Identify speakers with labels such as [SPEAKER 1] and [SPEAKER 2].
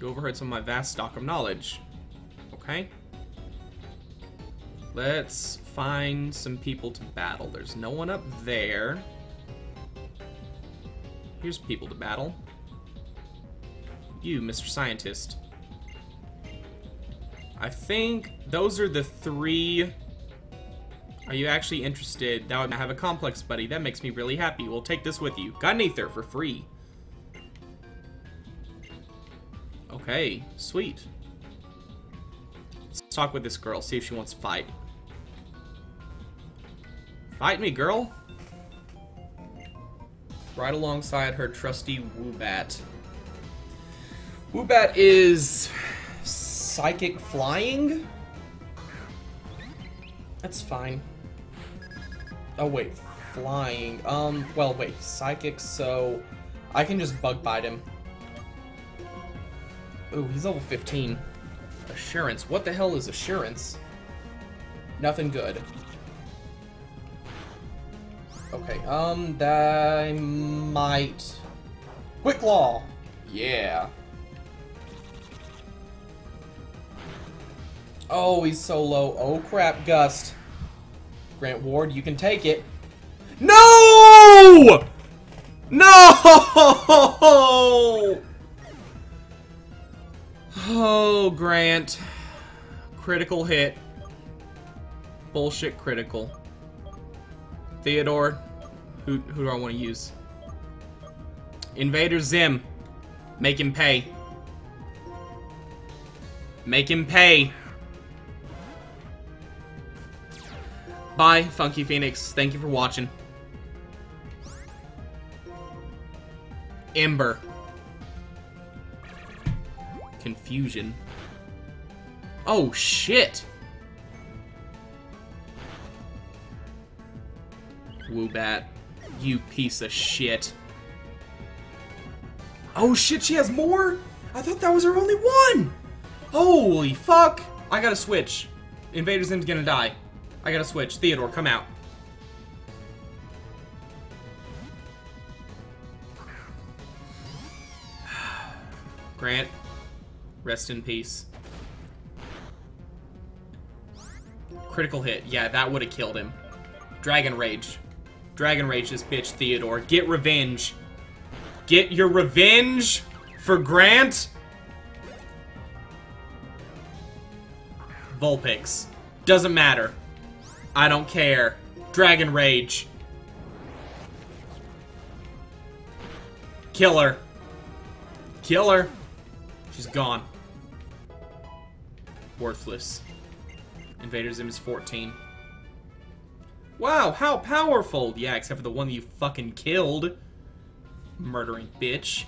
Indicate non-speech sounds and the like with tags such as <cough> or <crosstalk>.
[SPEAKER 1] You overheard some of my vast stock of knowledge. Okay. Let's find some people to battle. There's no one up there. Here's people to battle. You, Mr. Scientist. I think those are the three. Are you actually interested? That would have a complex buddy. That makes me really happy. We'll take this with you. Got an ether for free. Okay, sweet. Let's talk with this girl, see if she wants to fight. Fight me, girl! Right alongside her trusty Woobat. Woobat is psychic flying? That's fine. Oh wait, flying. Um, well wait, psychic, so I can just bug bite him. Ooh, he's level 15. Assurance. What the hell is assurance? Nothing good. Okay, um, that might... Quick Claw! Yeah. Oh, he's so low. Oh, crap, Gust. Grant Ward, you can take it. No! No! <laughs> Oh, Grant. Critical hit. Bullshit critical. Theodore. Who, who do I want to use? Invader Zim. Make him pay. Make him pay. Bye, Funky Phoenix. Thank you for watching. Ember. Confusion. Oh, shit! Woobat. You piece of shit. Oh shit, she has more? I thought that was her only one! Holy fuck! I gotta switch. Invader Zim's gonna die. I gotta switch. Theodore, come out. <sighs> Grant, rest in peace. Critical hit. Yeah, that would have killed him. Dragon Rage. Dragon Rage this bitch, Theodore. Get revenge. Get your revenge for Grant. Vulpix. Doesn't matter. I don't care. Dragon Rage. Kill her. She's gone. Worthless. Invader Zim is 14. Wow, how powerful! Yeah, except for the one you fucking killed. Murdering bitch.